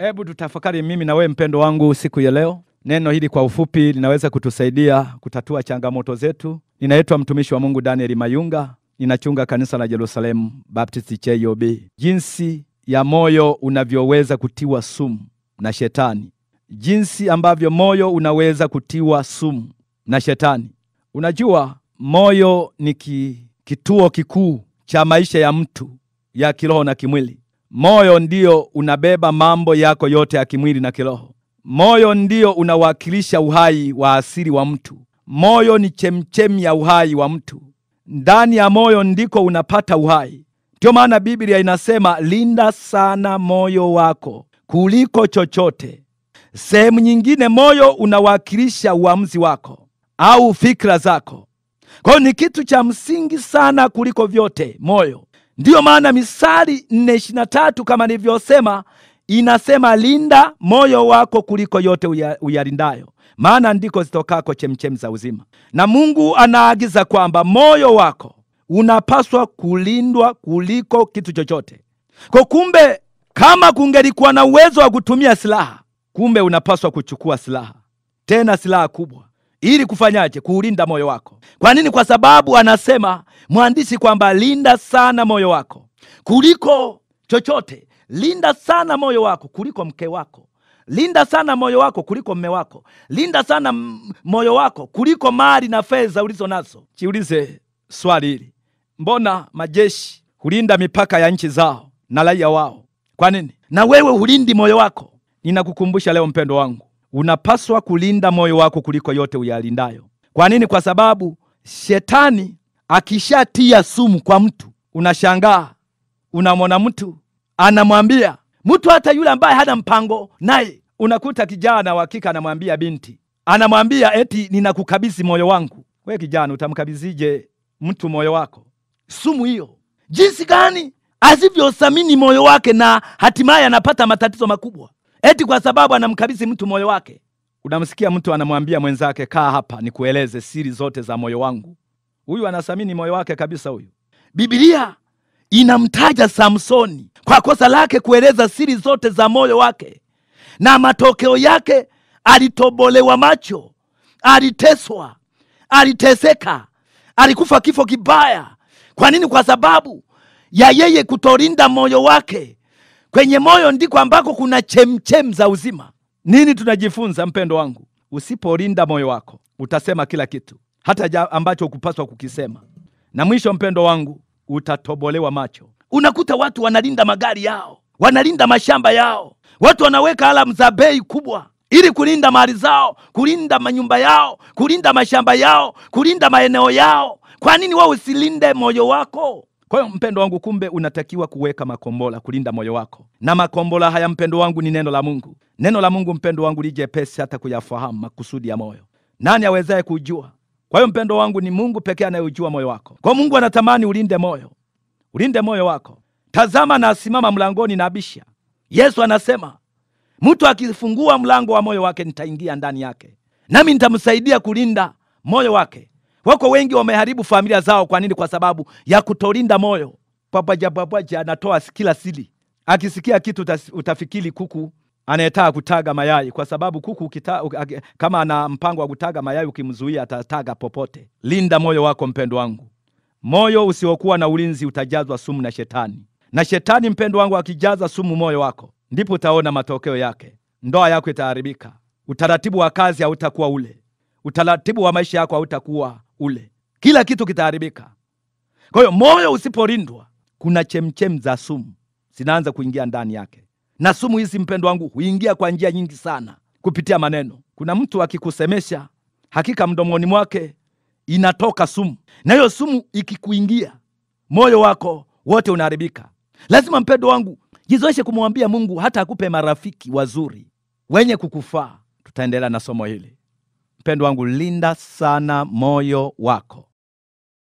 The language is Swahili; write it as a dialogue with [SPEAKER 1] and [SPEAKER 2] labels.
[SPEAKER 1] Hebu tutafakari mimi na wewe mpendo wangu siku ya leo. Neno hili kwa ufupi linaweza kutusaidia kutatua changamoto zetu. Ninaitwa mtumishi wa Mungu Daniel Mayunga, ninachunga kanisa la jerusalemu Baptist CHOB. Jinsi ya moyo unavyoweza kutiwa sumu na shetani, jinsi ambavyo moyo unaweza kutiwa sumu na shetani. Unajua, moyo ni ki, kituo kikuu cha maisha ya mtu ya kiroho na kimwili. Moyo ndio unabeba mambo yako yote ya kimwili na kiroho. Moyo ndio unawakilisha uhai wa asili wa mtu. Moyo ni chemchemi ya uhai wa mtu. Ndani ya moyo ndiko unapata uhai. Ndio maana Biblia inasema linda sana moyo wako kuliko chochote. Sehemu nyingine, moyo unawakilisha uamuzi wako au fikra zako. Kwa hiyo ni kitu cha msingi sana kuliko vyote, moyo. Ndiyo maana Misali 4:23 kama nilivyosema, inasema linda moyo wako kuliko yote uyalindayo, maana ndiko zitokako chemchemi za uzima. Na Mungu anaagiza kwamba moyo wako unapaswa kulindwa kuliko kitu chochote. Kwa kumbe, kama kungelikuwa na uwezo wa kutumia silaha, kumbe unapaswa kuchukua silaha, tena silaha kubwa ili kufanyaje? Kuulinda moyo wako. Kwa nini? Kwa sababu anasema mwandishi kwamba linda sana moyo wako kuliko chochote. Linda sana moyo wako kuliko mke wako, linda sana moyo wako kuliko mme wako, linda sana moyo wako kuliko mali na fedha ulizo nazo. Jiulize swali hili, mbona majeshi hulinda mipaka ya nchi zao na raia wao? Kwa nini na wewe hulindi moyo wako? Ninakukumbusha leo, mpendo wangu unapaswa kulinda moyo wako kuliko yote uyalindayo. Kwa nini? Kwa sababu shetani akishatia sumu kwa mtu, unashangaa unamwona mtu anamwambia mtu, hata yule ambaye hana mpango naye, unakuta kijana wa kike anamwambia binti, anamwambia eti ninakukabidhi moyo wangu. We kijana, utamkabizije mtu moyo wako? Sumu hiyo, jinsi gani asivyothamini moyo wake, na hatimaye anapata matatizo makubwa eti kwa sababu anamkabidhi mtu moyo wake. Unamsikia mtu anamwambia mwenzake, kaa hapa nikueleze siri zote za moyo wangu. Huyu anathamini moyo wake kabisa. Huyu Biblia inamtaja Samsoni kwa kosa lake kueleza siri zote za moyo wake, na matokeo yake alitobolewa macho, aliteswa, aliteseka, alikufa kifo kibaya. Kwa nini? Kwa sababu ya yeye kutolinda moyo wake. Kwenye moyo ndiko ambako kuna chemchem za uzima. Nini tunajifunza mpendo wangu? Usipolinda moyo wako utasema kila kitu, hata ambacho ukupaswa kukisema, na mwisho mpendo wangu utatobolewa macho. Unakuta watu wanalinda magari yao, wanalinda mashamba yao, watu wanaweka alamu za bei kubwa ili kulinda mali zao, kulinda manyumba yao, kulinda mashamba yao, kulinda maeneo yao. Kwa nini wao usilinde moyo wako? Kwa hiyo mpendo wangu, kumbe unatakiwa kuweka makombola kulinda moyo wako, na makombola haya mpendo wangu ni neno la Mungu. Neno la Mungu mpendo wangu lije pesi hata kuyafahamu makusudi ya moyo. Nani awezaye kujua? Kwa hiyo mpendo wangu, ni Mungu pekee anayejua moyo wako. Kwa Mungu anatamani ulinde moyo, ulinde moyo wako. Tazama, nasimama mlangoni na abisha. Yesu anasema mtu akifungua mlango wa moyo wake, nitaingia ndani yake, nami nitamsaidia kulinda moyo wake. Wako wengi wameharibu familia zao. Kwa nini? Kwa sababu ya kutolinda moyo. Papaja papaja anatoa kila siri, akisikia kitu utafikiri kuku anayetaka kutaga mayai, kwa sababu kuku kita, kama ana mpango wa kutaga mayai, ukimzuia atataga popote. Linda moyo wako mpendo wangu. Moyo usiokuwa na ulinzi utajazwa sumu na shetani, na shetani mpendo wangu akijaza sumu moyo wako, ndipo utaona matokeo yake. Ndoa yako itaharibika, utaratibu wa kazi hautakuwa ule, utaratibu wa maisha yako hautakuwa ule, kila kitu kitaharibika. Kwa hiyo moyo usipolindwa, kuna chemchem za sumu zinaanza kuingia ndani yake, na sumu hizi mpendo wangu huingia kwa njia nyingi sana, kupitia maneno. Kuna mtu akikusemesha, hakika mdomoni mwake inatoka sumu, na hiyo sumu ikikuingia, moyo wako wote unaharibika. Lazima mpendo wangu jizoeshe kumwambia Mungu hata akupe marafiki wazuri wenye kukufaa. Tutaendelea na somo hili. Mpendo wangu, linda sana moyo wako.